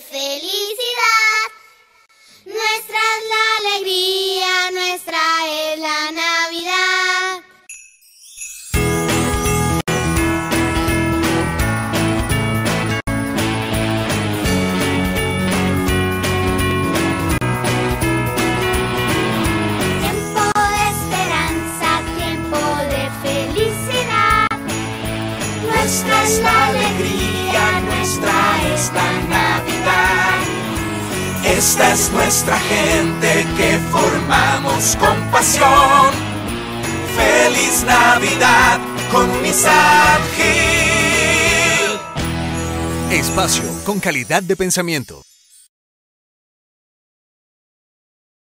felicidad. Nuestra es la alegría, nuestra es la Navidad. Tiempo de esperanza, tiempo de felicidad. Nuestra es la alegría, nuestra es la. Esta es nuestra gente que formamos con pasión. Feliz Navidad, Comunidad Gil. Espacio con calidad de pensamiento.